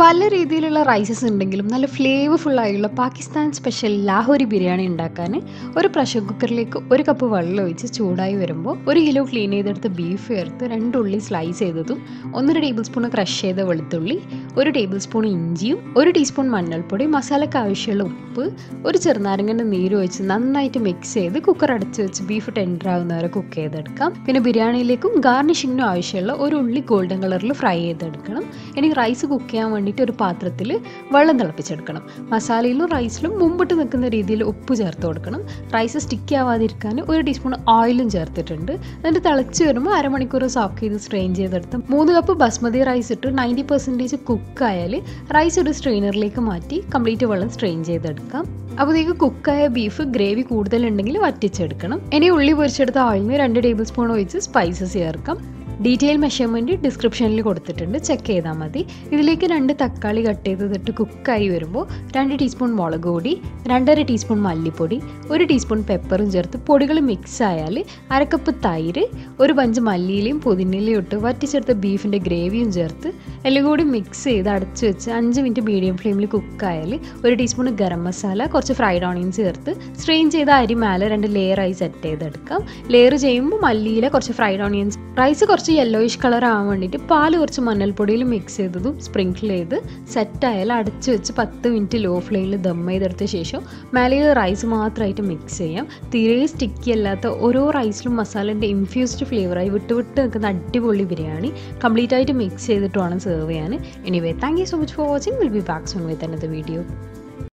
പല രീതിയിലുള്ള റൈസസ് ഉണ്ടെങ്കിലും നല്ല ഫ്ലേവർഫുൾ ആയിട്ടുള്ള പാകിസ്ഥാൻ സ്പെഷ്യൽ ലാഹോരി ബിരിയാണി ഉണ്ടാക്കാൻ ഒരു പ്രഷർ കുക്കറിലേക്ക് ഒരു കപ്പ് വെള്ളം ഒഴിച്ച് ചൂടായി വരുമ്പോൾ ഒരു കിലോ ക്ലീൻ ചെയ്തെടുത്ത് ബീഫ് ചേർത്ത് രണ്ട് ഉള്ളി സ്ലൈസ് ചെയ്തതും ഒന്നര ടേബിൾ സ്പൂൺ ക്രഷ് ചെയ്ത വെളുത്തുള്ളി ഒരു ടേബിൾ സ്പൂൺ ഇഞ്ചിയും ഒരു ടീസ്പൂൺ മഞ്ഞൾപ്പൊടി മസാലയ്ക്ക് ആവശ്യമുള്ള ഉപ്പ് ഒരു ചെറുനാരങ്ങന്റെ നീര് ഒഴിച്ച് നന്നായിട്ട് മിക്സ് ചെയ്ത് കുക്കർ അടച്ച് വെച്ച് ബീഫ് ടെൻഡർ ആവുന്നവരെ കുക്ക് ചെയ്തെടുക്കാം. പിന്നെ ബിരിയാണിയിലേക്കും ഗാർണിഷിങ്ങിനും ആവശ്യമുള്ള ഒരു ഉള്ളി ഗോൾഡൻ കളറിൽ ഫ്രൈ ചെയ്തെടുക്കണം. ഇനി റൈസ് കുക്ക് ചെയ്യാൻ വേണ്ടിയിട്ട് ഒരു പാത്രത്തിൽ വെള്ളം തിളപ്പിച്ചെടുക്കണം. മസാലയിലും റൈസിലും മുമ്പിട്ട് നിൽക്കുന്ന രീതിയിൽ ഉപ്പ് ചേർത്ത് കൊടുക്കണം. റൈസ് സ്റ്റിക്ക് ആവാതിരിക്കാൻ ഒരു ടീസ്പൂൺ ഓയിലും ചേർത്തിട്ടുണ്ട്. എന്നിട്ട് തിളച്ച് വരുമ്പോൾ അരമണിക്കൂർ സോക്ക് ചെയ്ത് സ്ട്രെയിൻ ചെയ്തെടുത്ത് മൂന്ന് കപ്പ് ബസ്മതി റൈസ് ഇട്ട് നയന്റി പെർസെന്റേജ് കുക്കായാൽ റൈസ് ഒരു സ്ട്രെയിനറിലേക്ക് മാറ്റി കംപ്ലീറ്റ് വെള്ളം സ്ട്രെയിൻ ചെയ്തെടുക്കാം. അപ്പോഴത്തേക്ക് കുക്കായ ബീഫ് ഗ്രേവി കൂടുതലുണ്ടെങ്കിൽ വറ്റിച്ചെടുക്കണം. ഇനി ഉള്ളി പൊരിച്ചെടുത്ത ഓയിലിന് രണ്ട് ടേബിൾ സ്പൂൺ ഒഴിച്ച് സ്പൈസസ് ചേർക്കാം. ഡീറ്റെയിൽ മെഷർമെന്റ് ഡിസ്ക്രിപ്ഷനിൽ കൊടുത്തിട്ടുണ്ട്. ചെക്ക് ചെയ്താൽ മതി. ഇതിലേക്ക് രണ്ട് തക്കാളി കട്ട് ചെയ്തിട്ട് കുക്കായി വരുമ്പോൾ രണ്ട് ടീസ്പൂൺ മുളക് പൊടി രണ്ടര ടീസ്പൂൺ മല്ലിപ്പൊടി ഒരു ടീസ്പൂൺ പെപ്പറും ചേർത്ത് പൊടികൾ മിക്സ് ആയാൽ അരക്കപ്പ് തൈര് ഒരു പഞ്ച് മല്ലിയിലയും പുതിനയിലയും ഇട്ട് വറ്റിച്ചെടുത്ത ബീഫിന്റെ ഗ്രേവിയും ചേർത്ത് എല്ലാം കൂടി മിക്സ് ചെയ്ത് അടച്ച് വെച്ച് അഞ്ച് മിനിറ്റ് മീഡിയം ഫ്ലെയിമിൽ കുക്കായാൽ ഒരു ടീസ്പൂൺ ഗരം മസാല കുറച്ച് ഫ്രൈഡ് ഓണിയൻസ് ചേർത്ത് സ്ട്രെയിൻ ചെയ്ത അരി മേലെ രണ്ട് ലെയറായി സെറ്റ് ചെയ്തെടുക്കാം. ലെയർ ചെയ്യുമ്പോൾ മല്ലിയില കുറച്ച് ഫ്രൈഡ് ഓണിയൻസ് റൈസ് കുറച്ച് യെല്ലോയിഷ് കളർ ആവാൻ വേണ്ടിയിട്ട് പാൽ കുറച്ച് മഞ്ഞൾപ്പൊടിയിൽ മിക്സ് ചെയ്തതും സ്പ്രിങ്കിൾ ചെയ്ത് സെറ്റായാൽ അടച്ച് വെച്ച് പത്ത് മിനിറ്റ് ലോ ഫ്ലെയിമിൽ ദം ചെയ്തെടുത്ത ശേഷം മേലെ റൈസ് മാത്രമായിട്ട് മിക്സ് ചെയ്യാം. തീരെ സ്റ്റിക്കി അല്ലാത്ത ഓരോ റൈസിലും മസാലന്റെ ഇൻഫ്യൂസ്ഡ് ഫ്ലേവറായി വിട്ട് വിട്ട് നിൽക്കുന്ന അടിപൊളി ബിരിയാണി. കംപ്ലീറ്റ് ആയിട്ട് മിക്സ് ചെയ്തിട്ട് വേണം survey. Anyway, thank you so much for watching. We'll be back soon with another video.